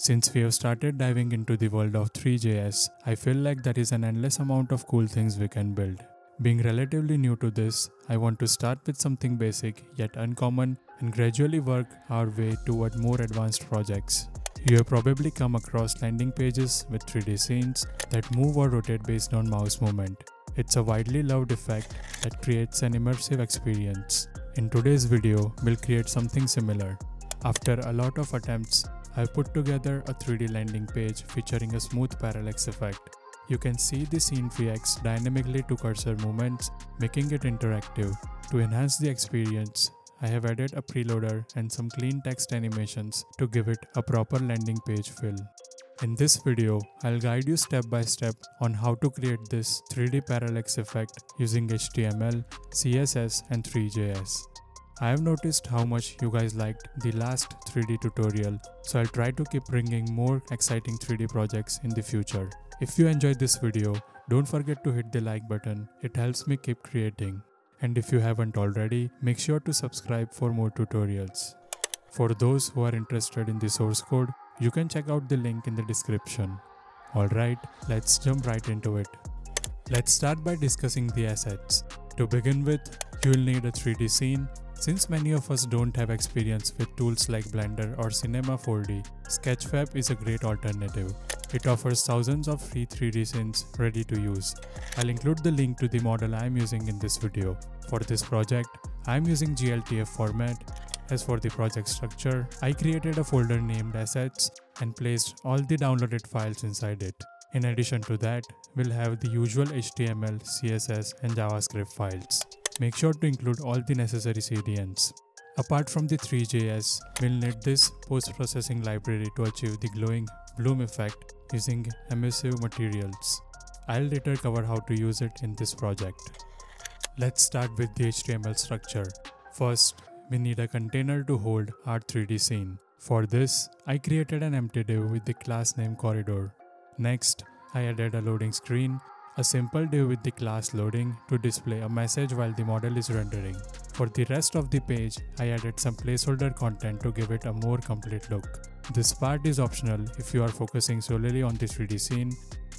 Since we have started diving into the world of Three.js, I feel like there is an endless amount of cool things we can build. Being relatively new to this, I want to start with something basic yet uncommon and gradually work our way toward more advanced projects. You have probably come across landing pages with 3D scenes that move or rotate based on mouse movement. It's a widely loved effect that creates an immersive experience. In today's video, we'll create something similar. After a lot of attempts, I've put together a 3D landing page featuring a smooth parallax effect. You can see the scene reacts dynamically to cursor movements, making it interactive. To enhance the experience, I have added a preloader and some clean text animations to give it a proper landing page feel. In this video, I'll guide you step by step on how to create this 3D parallax effect using HTML, CSS and Three.js. I've noticed how much you guys liked the last 3D tutorial, so I'll try to keep bringing more exciting 3D projects in the future. If you enjoyed this video, don't forget to hit the like button, it helps me keep creating. And if you haven't already, make sure to subscribe for more tutorials. For those who are interested in the source code, you can check out the link in the description. Alright, let's jump right into it. Let's start by discussing the assets. To begin with, you'll need a 3D scene, since many of us don't have experience with tools like Blender or Cinema 4D, Sketchfab is a great alternative. It offers thousands of free 3D scenes ready to use. I'll include the link to the model I'm using in this video. For this project, I'm using GLTF format. As for the project structure, I created a folder named Assets and placed all the downloaded files inside it. In addition to that, we'll have the usual HTML, CSS and JavaScript files. Make sure to include all the necessary CDNs. Apart from the Three.js, we'll need this post-processing library to achieve the glowing bloom effect using emissive materials. I'll later cover how to use it in this project. Let's start with the HTML structure. First, we need a container to hold our 3D scene. For this, I created an empty div with the class name corridor. Next, I added a loading screen a simple div with the class loading to display a message while the model is rendering. For the rest of the page, I added some placeholder content to give it a more complete look. This part is optional if you are focusing solely on the 3D scene.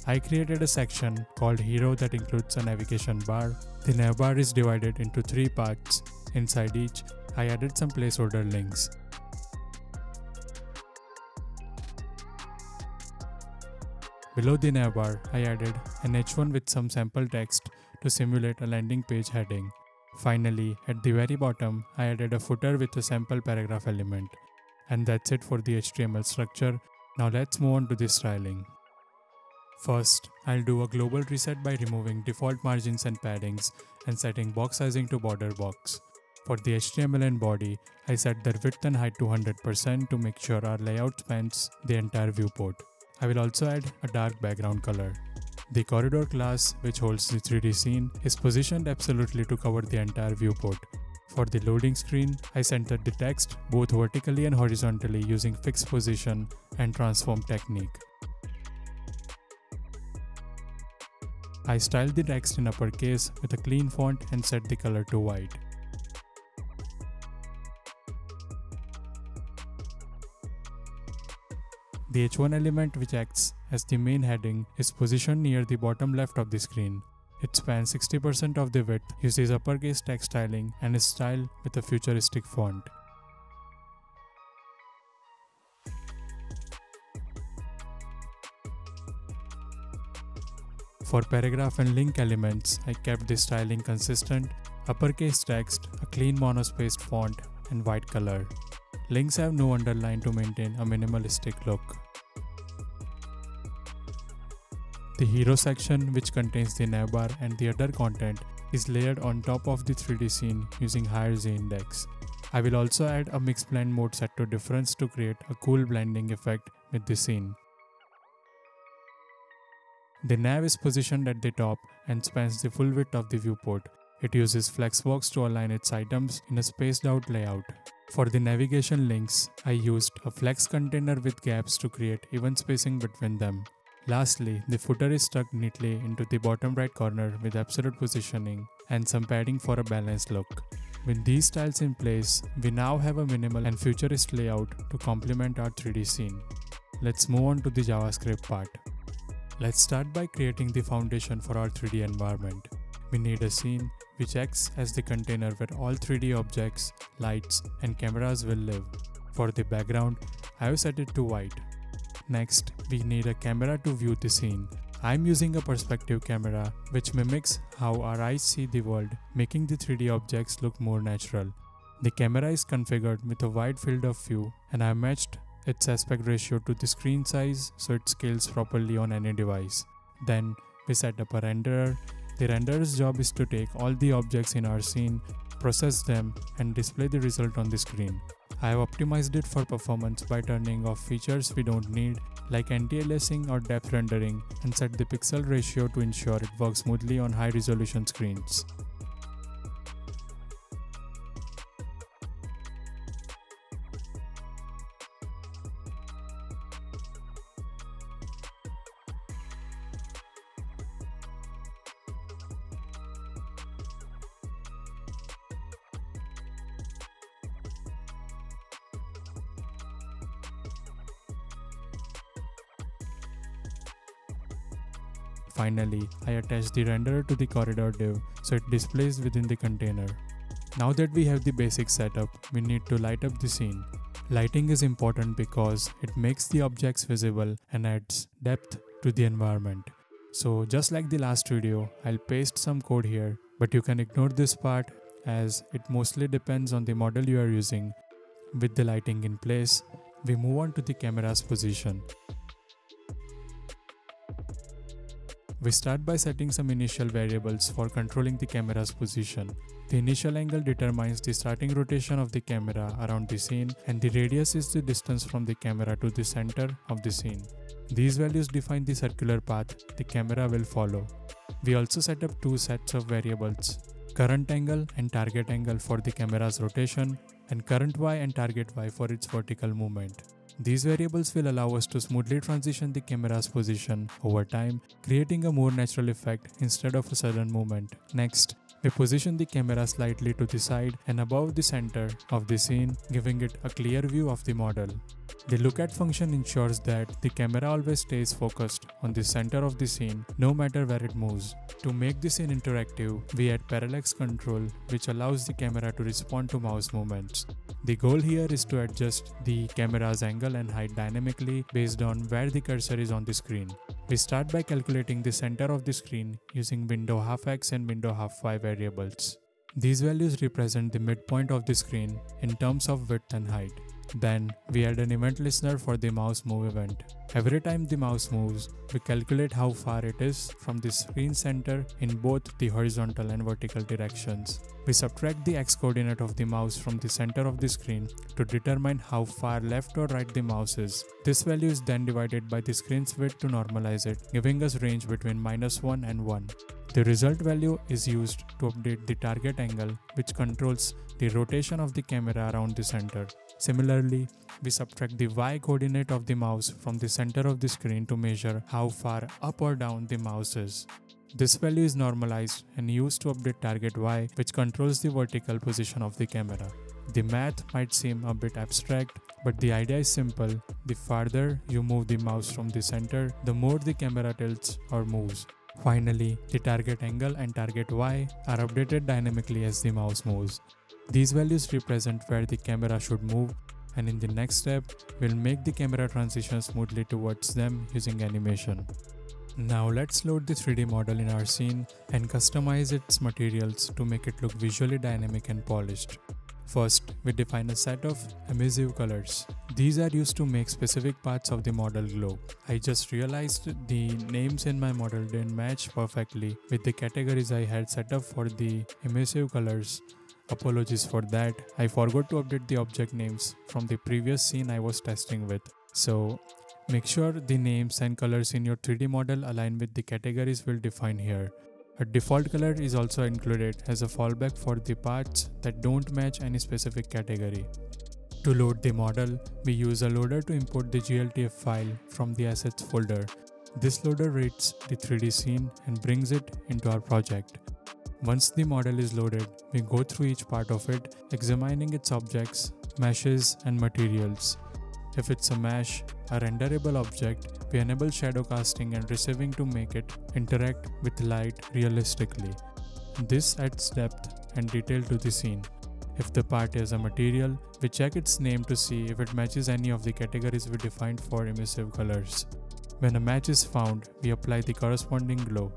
I created a section called Hero that includes a navigation bar. The navbar is divided into three parts. Inside each, I added some placeholder links. Below the navbar, I added an h1 with some sample text to simulate a landing page heading. Finally, at the very bottom, I added a footer with a sample paragraph element. And that's it for the HTML structure. Now let's move on to the styling. First, I'll do a global reset by removing default margins and paddings and setting box sizing to border box. For the HTML and body, I set their width and height to 100% to make sure our layout spans the entire viewport. I will also add a dark background color. The corridor class, which holds the 3D scene, is positioned absolutely to cover the entire viewport. For the loading screen, I centered the text both vertically and horizontally using fixed position and transform technique. I styled the text in uppercase with a clean font and set the color to white. The H1 element which acts as the main heading is positioned near the bottom left of the screen. It spans 60% of the width, uses uppercase text styling and is styled with a futuristic font. For paragraph and link elements, I kept the styling consistent, uppercase text, a clean monospaced font and white color. Links have no underline to maintain a minimalistic look. The hero section, which contains the navbar and the other content, is layered on top of the 3D scene using higher Z index. I will also add a mix blend mode set to difference to create a cool blending effect with the scene. The nav is positioned at the top and spans the full width of the viewport. It uses Flexbox to align its items in a spaced out layout. For the navigation links, I used a flex container with gaps to create even spacing between them. Lastly, the footer is stuck neatly into the bottom right corner with absolute positioning and some padding for a balanced look. With these styles in place, we now have a minimal and futurist layout to complement our 3D scene. let's move on to the JavaScript part. Let's start by creating the foundation for our 3D environment. We need a scene which acts as the container where all 3D objects, lights and cameras will live. For the background, I have set it to white. Next, we need a camera to view the scene. I'm using a perspective camera which mimics how our eyes see the world, making the 3D objects look more natural. The camera is configured with a wide field of view and I matched its aspect ratio to the screen size so it scales properly on any device. Then we set up a renderer. The renderer's job is to take all the objects in our scene, process them and display the result on the screen. I have optimized it for performance by turning off features we don't need like anti-aliasing or depth rendering and set the pixel ratio to ensure it works smoothly on high resolution screens. Finally, I attach the renderer to the corridor div so it displays within the container. Now that we have the basic setup, we need to light up the scene. Lighting is important because it makes the objects visible and adds depth to the environment. So just like the last video, I'll paste some code here, but you can ignore this part as it mostly depends on the model you are using. With the lighting in place, we move on to the camera's position. We start by setting some initial variables for controlling the camera's position. The initial angle determines the starting rotation of the camera around the scene and the radius is the distance from the camera to the center of the scene. These values define the circular path the camera will follow. We also set up two sets of variables, current angle and target angle for the camera's rotation and current y and target y for its vertical movement. These variables will allow us to smoothly transition the camera's position over time, creating a more natural effect instead of a sudden movement. Next, we position the camera slightly to the side and above the center of the scene, giving it a clear view of the model. The look at function ensures that the camera always stays focused on the center of the scene no matter where it moves. To make the scene interactive, we add parallax control which allows the camera to respond to mouse movements. The goal here is to adjust the camera's angle and height dynamically based on where the cursor is on the screen. We start by calculating the center of the screen using window half x and window half y variables. These values represent the midpoint of the screen in terms of width and height. Then we add an event listener for the mouse move event. Every time the mouse moves, we calculate how far it is from the screen center in both the horizontal and vertical directions. We subtract the x coordinate of the mouse from the center of the screen to determine how far left or right the mouse is. This value is then divided by the screen's width to normalize it, giving us a range between minus 1 and 1. The result value is used to update the target angle which controls the rotation of the camera around the center. Similarly, we subtract the y coordinate of the mouse from the center of the screen to measure how far up or down the mouse is. This value is normalized and used to update target y which controls the vertical position of the camera. The math might seem a bit abstract, but the idea is simple. The farther you move the mouse from the center, the more the camera tilts or moves. Finally, the target angle and target y are updated dynamically as the mouse moves. These values represent where the camera should move and in the next step, we'll make the camera transition smoothly towards them using animation. Now let's load the 3D model in our scene and customize its materials to make it look visually dynamic and polished. First, we define a set of emissive colors. These are used to make specific parts of the model glow. I just realized the names in my model didn't match perfectly with the categories I had set up for the emissive colors Apologies for that. I forgot to update the object names from the previous scene I was testing with. So make sure the names and colors in your 3D model align with the categories we'll define here. A default color is also included as a fallback for the parts that don't match any specific category. To load the model, we use a loader to import the GLTF file from the assets folder. This loader reads the 3D scene and brings it into our project. Once the model is loaded, we go through each part of it, examining its objects, meshes, and materials. If it's a mesh, a renderable object, we enable shadow casting and receiving to make it interact with light realistically. This adds depth and detail to the scene. If the part is a material, we check its name to see if it matches any of the categories we defined for emissive colors. When a match is found, we apply the corresponding glow.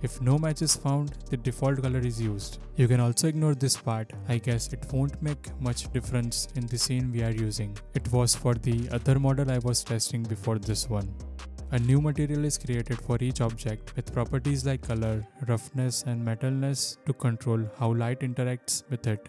If no match is found, the default color is used. You can also ignore this part, I guess it won't make much difference in the scene we are using. It was for the other model I was testing before this one. A new material is created for each object with properties like color, roughness and metalness to control how light interacts with it.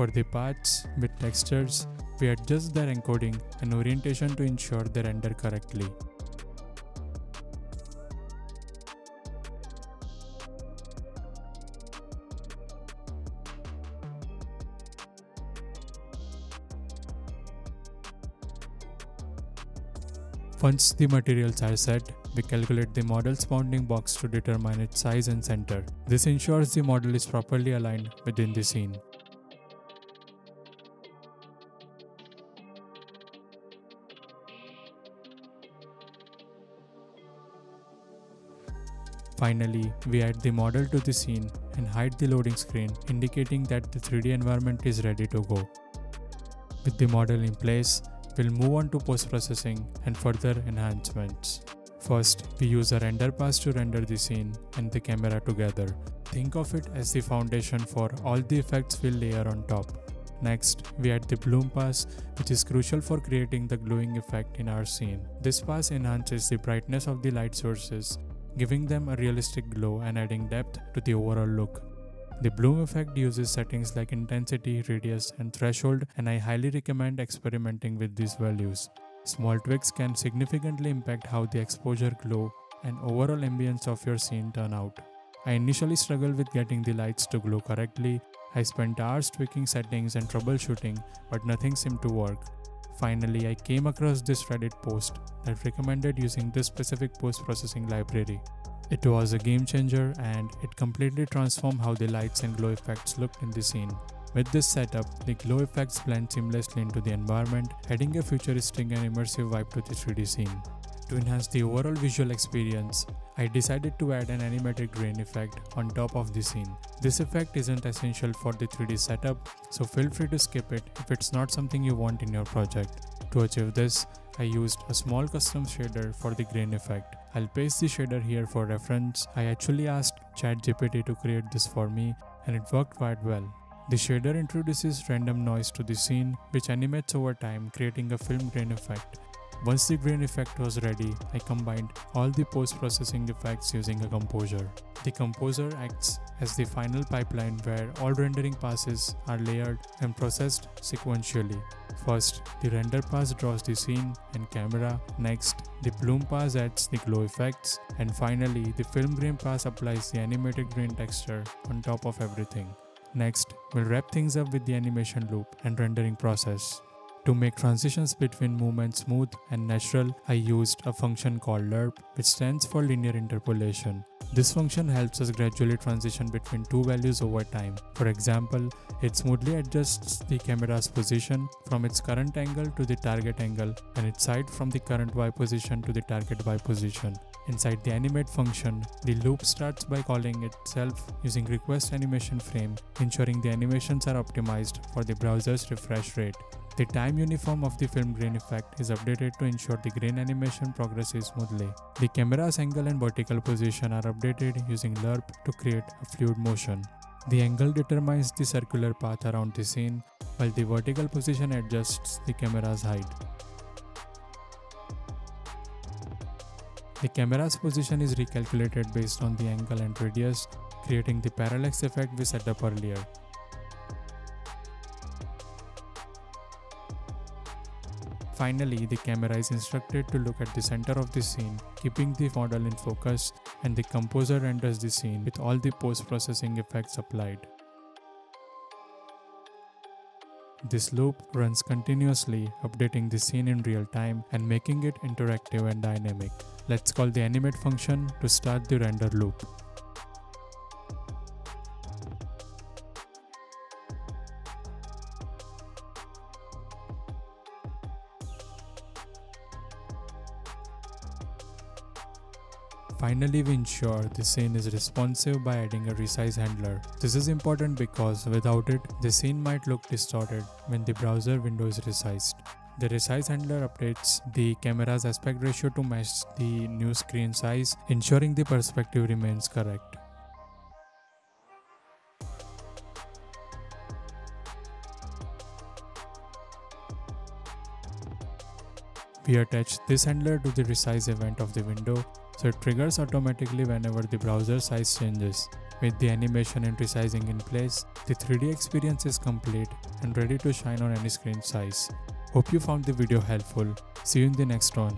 For the parts with textures, we adjust their encoding and orientation to ensure they render correctly. Once the materials are set, we calculate the model's bounding box to determine its size and center. This ensures the model is properly aligned within the scene. Finally, we add the model to the scene and hide the loading screen indicating that the 3D environment is ready to go. With the model in place, we'll move on to post-processing and further enhancements. First, we use a render pass to render the scene and the camera together. Think of it as the foundation for all the effects we'll layer on top. Next, we add the bloom pass, which is crucial for creating the glowing effect in our scene. This pass enhances the brightness of the light sources giving them a realistic glow and adding depth to the overall look. The bloom effect uses settings like intensity, radius, and threshold, and I highly recommend experimenting with these values. Small tweaks can significantly impact how the exposure, glow, and overall ambience of your scene turn out. I initially struggled with getting the lights to glow correctly. I spent hours tweaking settings and troubleshooting, but nothing seemed to work. Finally, I came across this Reddit post that recommended using this specific post processing library. It was a game changer and it completely transformed how the lights and glow effects looked in the scene. With this setup, the glow effects blend seamlessly into the environment, adding a futuristic and immersive vibe to the 3D scene. To enhance the overall visual experience, I decided to add an animated grain effect on top of the scene. This effect isn't essential for the 3D setup, so feel free to skip it if it's not something you want in your project. To achieve this, I used a small custom shader for the grain effect. I'll paste the shader here for reference. I actually asked ChatGPT to create this for me and it worked quite well. The shader introduces random noise to the scene which animates over time creating a film grain effect. Once the grain effect was ready, I combined all the post-processing effects using a composer. The composer acts as the final pipeline where all rendering passes are layered and processed sequentially. First, the render pass draws the scene and camera. Next, the bloom pass adds the glow effects. And finally, the film grain pass applies the animated grain texture on top of everything. Next, we'll wrap things up with the animation loop and rendering process. To make transitions between movements smooth and natural, I used a function called lerp, which stands for linear interpolation. This function helps us gradually transition between two values over time. For example, it smoothly adjusts the camera's position from its current angle to the target angle and its side from the current Y position to the target Y position. Inside the animate function, the loop starts by calling itself using request animation frame, ensuring the animations are optimized for the browser's refresh rate. The time uniform of the film grain effect is updated to ensure the grain animation progresses smoothly. The camera's angle and vertical position are updated using lerp to create a fluid motion. The angle determines the circular path around the scene, while the vertical position adjusts the camera's height. The camera's position is recalculated based on the angle and radius, creating the parallax effect we set up earlier. Finally, the camera is instructed to look at the center of the scene, keeping the model in focus, and the composer renders the scene with all the post-processing effects applied. This loop runs continuously, updating the scene in real time and making it interactive and dynamic. Let's call the animate function to start the render loop. Finally, we ensure the scene is responsive by adding a resize handler. This is important because without it, the scene might look distorted when the browser window is resized. The resize handler updates the camera's aspect ratio to match the new screen size, ensuring the perspective remains correct. We attach this handler to the resize event of the window so it triggers automatically whenever the browser size changes. With the animation and resizing in place, the 3D experience is complete and ready to shine on any screen size. Hope you found the video helpful. See you in the next one.